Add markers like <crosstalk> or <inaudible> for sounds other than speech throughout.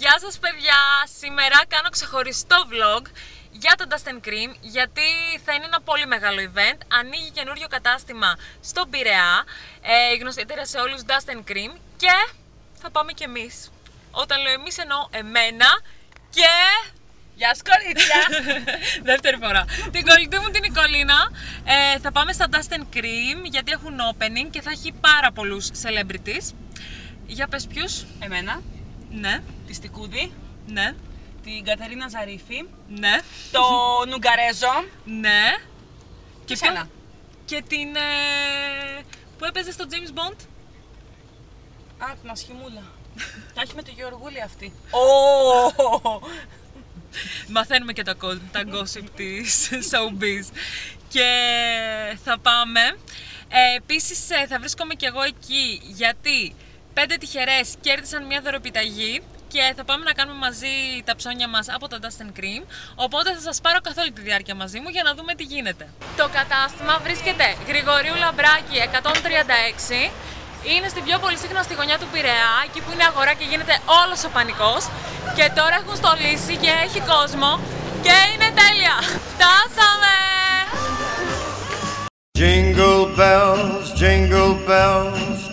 Γεια σας παιδιά! Σήμερα κάνω ξεχωριστό vlog για το Dust Cream γιατί θα είναι ένα πολύ μεγάλο event. Ανοίγει καινούριο κατάστημα στον Πειραιά, ε, γνωστότερα σε όλους Dust Cream και θα πάμε κι εμείς. Όταν λέω εμείς εννοώ εμένα και... Γεια σου κορίτσια! <laughs> Δεύτερη φορά. την κολλητή μου την Νικολίνα. Ε, θα πάμε στα Dust Cream γιατί έχουν opening και θα έχει πάρα πολλούς celebrities. Για πες ποιους. Εμένα, Ναι, τη Στικούδη, ναι, την Κατερίνα Ζαρίφη, ναι. το Νουγκαρέζο Ναι. Και σένα. ποιο- Και την. ε, που έπαιζε στο James Bond; Α, την Ασχημούλα. <laughs> Τα έχει με το Γεωργούλη αυτή. Ω! <laughs> Μαθαίνουμε και τα, κο- τα gossip της showbiz. Και θα πάμε. Ε, επίσης ε, θα βρίσκομαι και εγώ εκεί γιατί πέντε τυχερές κέρδισαν μια δωροπιταγή και θα πάμε να κάνουμε μαζί τα ψώνια μας από το Dust Cream. Οπότε θα σας πάρω καθ' όλη τη διάρκεια μαζί μου για να δούμε τι γίνεται. Το κατάστημα βρίσκεται Γρηγορίου Λαμπράκη 136. Είναι στην πιο πολυσύχναστη γωνιά του Πειραιά, εκεί που είναι αγορά και γίνεται όλος ο πανικός. Και τώρα έχουν στολίσει και έχει κόσμο και είναι τέλεια. Φτάσαμε! Jingle bells, jingle bells,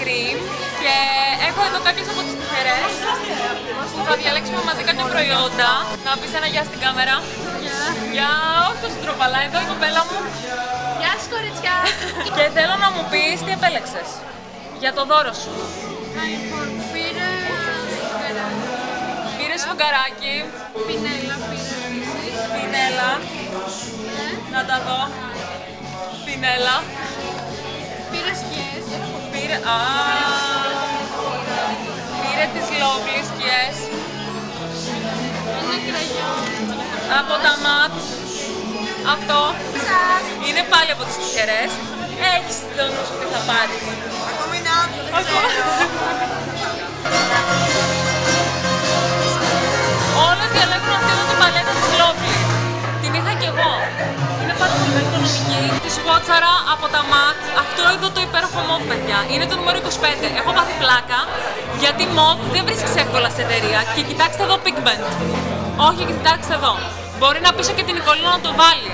Cream και έχω εδώ κάποιες από τις τυχερές που θα διαλέξουμε μαζί κάποια προϊόντα. Να πεις ένα γεια στην κάμερα. Γεια. Γεια, όχι τόσο τροπαλά, εδώ η κοπέλα μου. Γεια σας κοριτσιά! <laughs> Και θέλω να μου πεις τι επέλεξες για το δώρο σου. Λοιπόν, πήρες σφουγγαράκι, Πήρες φουγγαράκι, πινέλα πήρες επίσης. πινέλα, Ναι. να τα δω. Πινέλα, Πήρε σκιές. Πήρε... Α, πήρε τις lovely σκιές Ένα κραγιόν. από τα ματ. Αυτό είναι πάλι από τις τυχερές. Έχεις το νου σου τι θα πάρεις. Ακόμη να Ακόμα. Όλες διαλέγουν αυτή εδώ την παλέτα της Lovely. Την είχα κι εγώ. Της σκότσαρα από τα MAC. Αυτό εδώ το υπέροχο μοβ, παιδιά. Είναι το νούμερο 25. Έχω πάθει πλάκα γιατί μοβ δεν βρίσκεις εύκολα σε εταιρεία. Και κοιτάξτε εδώ pigment. Όχι, κοιτάξτε εδώ. Μπορεί να πείσω και την Νικολίνα να το βάλει.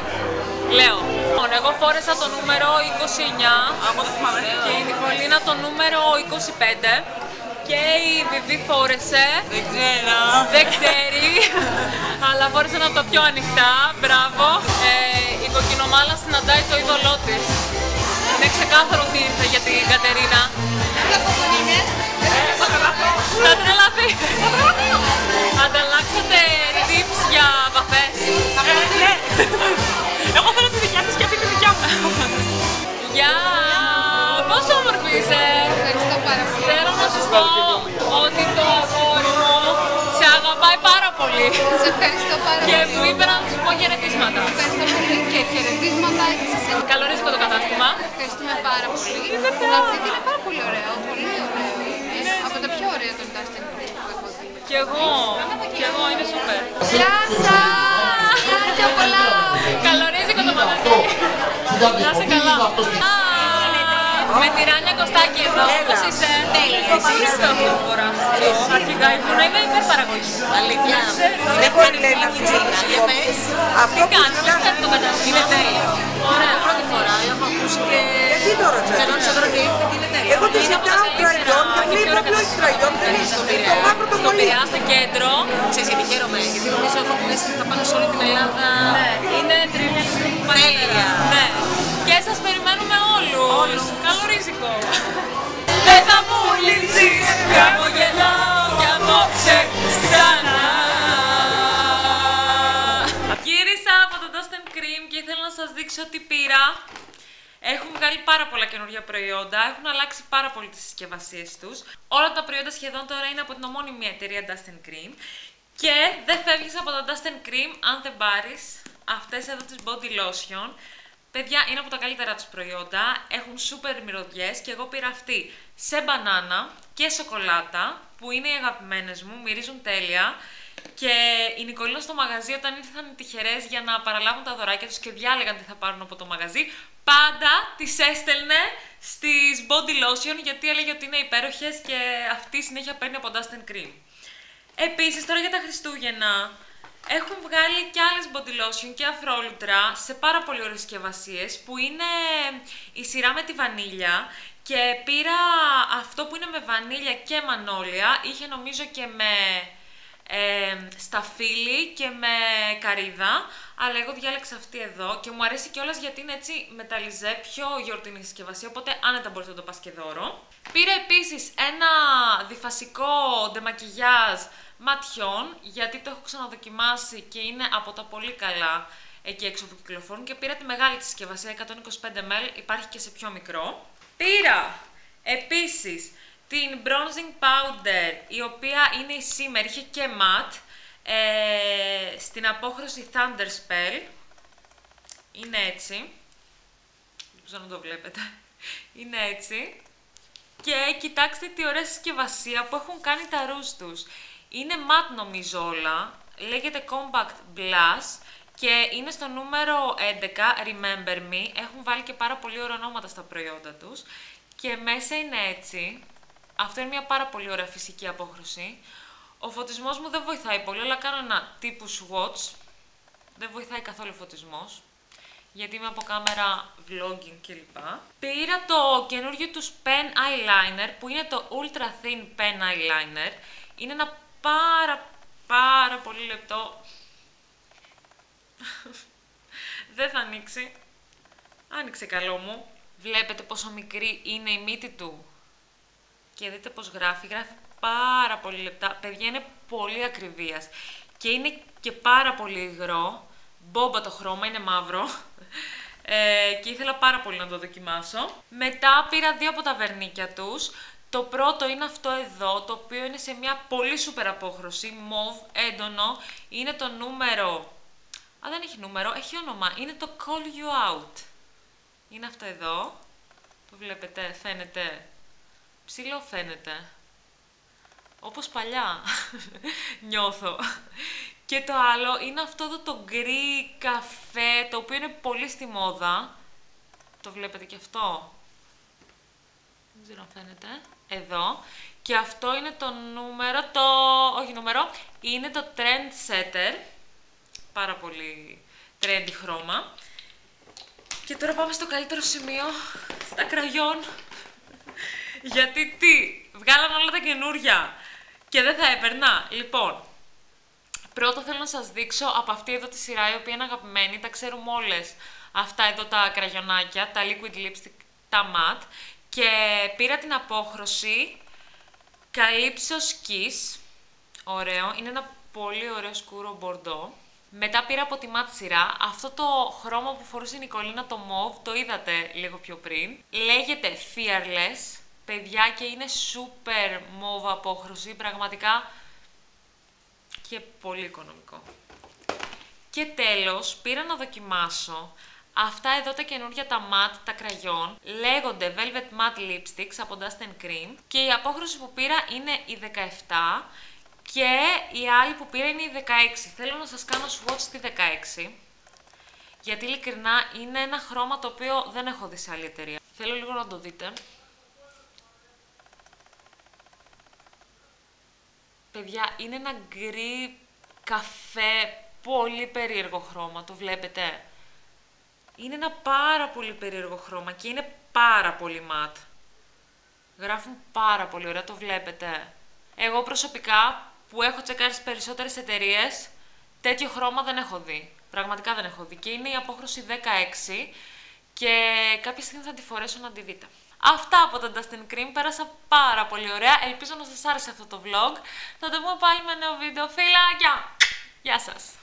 Λέω. Λοιπόν, εγώ φόρεσα το νούμερο 29 Από το θυμάμαι. και η Νικολίνα το νούμερο 25 και η Βιβί φόρεσε, Δεν ξέρω. δεν ξέρει, <laughs> αλλά φόρεσε ένα από τα πιο ανοιχτά, μπράβο. Ε, η κοκκινομάλα συναντάει το είδωλό της. Είναι ξεκάθαρο ότι ήρθε για την Κατερίνα. Θα τρελαθεί. Ανταλλάξατε tips για βαφές. Ναι. Εγώ θέλω τη δικιά της και αυτή τη δικιά μου. Γεια! Πόσο όμορφη είσαι! Ευχαριστώ πάρα πολύ. Θέλω να σου πω ότι το αγόρι μου σε αγαπάει πάρα πολύ Σε ευχαριστώ πάρα και πολύ. μου είπε να σου πω χαιρετίσματα. Είναι Το θεά. outfit είναι πάρα πολύ ωραίο. Πολύ ωραίο. Είναι από τα πιο ωραία των Dustin Cream που έχω δει. Κι εγώ, κι εγώ είναι σούπερ. Γεια σας! Πιο πολλά! Καλωρίζικο το μαγαζί. Να είσαι καλά. Α, Με τη Ράνια Κωστάκη εδώ, πώς είσαι; Τέλεια, Εσύ εσύ. στο αυτό που φοράς. Αρχικά ήμουν, είμαι υπερπαραγωγής. Αλήθεια. Δεν μπορεί να είναι αυτή Για πες. Τι κάνεις, πώς κάνει το κατάστημα. Είναι τέλειο. Ωραία. Πρώτη φορά έχω ακούσει και... Γιατί τώρα Θέλω να τσακίζει. σε βρω και ήρθε και είναι τέλειο. Εγώ τη Είναι από τα ζητάω καλύτερα κραγιόν και μου και λέει πιο ωραία απλώς κραγιόν δεν είναι. Στον Το Πειραιά. μαύρο το Στο πολύ. Πειραιά, στο κέντρο. Ξέρεις γιατί χαίρομαι, γιατί νομίζω έχω μέσα θα πάνε σε όλη την Ελλάδα. Ναι, είναι τρίλια Τέλεια. Ναι. Και σας περιμένουμε δεν θα μου λυθείς, χαμογελάω κι απόψε ξανά. Γύρισα από το Dustin Cream και ήθελα να σας δείξω τι πήρα. Έχουν βγάλει πάρα πολλά καινούργια προϊόντα, έχουν αλλάξει πάρα πολύ τις συσκευασίες τους. Όλα τα προϊόντα σχεδόν τώρα είναι από την ομώνυμη εταιρεία Dustin Cream και δεν φεύγεις από το Dustin Cream αν δεν πάρεις αυτές εδώ τις Body Lotion Παιδιά, είναι από τα καλύτερα τους προϊόντα, έχουν σούπερ μυρωδιές και εγώ πήρα αυτή σε μπανάνα και σοκολάτα, που είναι οι αγαπημένες μου, μυρίζουν τέλεια. Και η Νικολίνα στο μαγαζί, όταν ήρθαν οι τυχερές για να παραλάβουν τα δωράκια τους και διάλεγαν τι θα πάρουν από το μαγαζί, πάντα τις έστελνε στις body lotion γιατί έλεγε ότι είναι υπέροχες και αυτή συνέχεια παίρνει από Dust Cream. Επίσης, τώρα για τα Χριστούγεννα, έχουν βγάλει και άλλες body lotion και αφρόλουτρα σε πάρα πολύ ωραίες συσκευασίες που είναι η σειρά με τη βανίλια. Και πήρα αυτό που είναι με βανίλια και μανόλια, είχε νομίζω και με ε, σταφύλι και με καρύδα, αλλά εγώ διάλεξα αυτή εδώ και μου αρέσει κιόλας γιατί είναι έτσι μεταλλιζέ, πιο γιορτινή συσκευασία, οπότε άνετα μπορείς να το πας και δώρο. Πήρα επίσης ένα διφασικό ντεμακιγιάζ ματιών, γιατί το έχω ξαναδοκιμάσει και είναι από τα πολύ καλά εκεί έξω που κυκλοφορούν και πήρα τη μεγάλη της συσκευασία, 125ml, υπάρχει και σε πιο μικρό. Πήρα επίσης την bronzing powder, η οποία είναι η Shimmer, είχε και matte, ε, στην απόχρωση Thunder Spell. Είναι έτσι. Δεν ξέρω να το βλέπετε. Είναι έτσι. Και κοιτάξτε τι ωραία συσκευασία που έχουν κάνει τα ρούζ τους. Είναι matte νομίζω όλα. Λέγεται Compact Blush και είναι στο νούμερο 11, Remember Me. Έχουν βάλει και πάρα πολύ ωραία ονόματα στα προϊόντα τους. Και μέσα είναι έτσι. Αυτό είναι μια πάρα πολύ ωραία φυσική απόχρωση. Ο φωτισμός μου δεν βοηθάει πολύ, αλλά κάνω ένα τύπους swatch. Δεν βοηθάει καθόλου ο φωτισμός, γιατί είμαι από κάμερα vlogging κλπ. Πήρα το καινούργιο τους pen eyeliner, που είναι το ultra thin pen eyeliner. Είναι ένα πάρα πάρα πολύ λεπτό. <laughs> δεν θα ανοίξει. Άνοιξε καλό μου. Βλέπετε πόσο μικρή είναι η μύτη του και δείτε πώς γράφει. Γράφει πάρα πολύ λεπτά. Παιδιά, είναι πολύ ακριβίας. Και είναι και πάρα πολύ υγρό. Μπόμπα το χρώμα, είναι μαύρο. Ε, και ήθελα πάρα πολύ να το δοκιμάσω. Μετά πήρα δύο από τα βερνίκια τους. Το πρώτο είναι αυτό εδώ, το οποίο είναι σε μια πολύ σούπερ απόχρωση, μοβ, έντονο. Είναι το νούμερο... Α, δεν έχει νούμερο, έχει όνομα. Είναι το Call You Out. Είναι αυτό εδώ. Το βλέπετε, φαίνεται ψηλό φαίνεται. Όπως παλιά <laughs> νιώθω. Και το άλλο είναι αυτό εδώ το γκρι καφέ, το οποίο είναι πολύ στη μόδα. Το βλέπετε και αυτό; Δεν ξέρω αν φαίνεται. Εδώ. Και αυτό είναι το νούμερο, το... όχι νούμερο, είναι το Trend Setter. Πάρα πολύ trendy χρώμα. Και τώρα πάμε στο καλύτερο σημείο, στα κραγιόν. Γιατί τι, βγάλαν όλα τα καινούρια και δεν θα έπαιρνα. Λοιπόν, πρώτο θέλω να σας δείξω από αυτή εδώ τη σειρά, η οποία είναι αγαπημένη, τα ξέρουμε όλες αυτά εδώ τα κραγιονάκια, τα liquid lipstick, τα matte και πήρα την απόχρωση Calypso Kiss, ωραίο, είναι ένα πολύ ωραίο σκούρο μπορντό. Μετά πήρα από τη matte σειρά αυτό το χρώμα που φορούσε η Νικολίνα το mauve, το είδατε λίγο πιο πριν. Λέγεται Fearless παιδιά και είναι super μόβα απόχρωση, πραγματικά και πολύ οικονομικό. Και τέλος, πήρα να δοκιμάσω αυτά εδώ τα καινούργια τα matte, τα κραγιόν, λέγονται Velvet Matte Lipsticks από Dust Cream και η απόχρωση που πήρα είναι η 17 και η άλλη που πήρα είναι η 16. Θέλω να σας κάνω swatch στη 16, γιατί ειλικρινά είναι ένα χρώμα το οποίο δεν έχω δει σε άλλη εταιρεία. Θέλω λίγο να το δείτε. Παιδιά, είναι ένα γκρι καφέ, πολύ περίεργο χρώμα, το βλέπετε; Είναι ένα πάρα πολύ περίεργο χρώμα και είναι πάρα πολύ ματ. Γράφουν πάρα πολύ ωραία, το βλέπετε; Εγώ προσωπικά, που έχω τσεκάρει στις περισσότερες εταιρείες, τέτοιο χρώμα δεν έχω δει. Πραγματικά δεν έχω δει. Και είναι η απόχρωση 16 και κάποια στιγμή θα τη φορέσω να τη δείτε. Αυτά από το Dustin Cream, πέρασα πάρα πολύ ωραία. Ελπίζω να σας άρεσε αυτό το vlog. Θα το πούμε πάλι με νέο βίντεο. Φιλάκια! Γεια σας!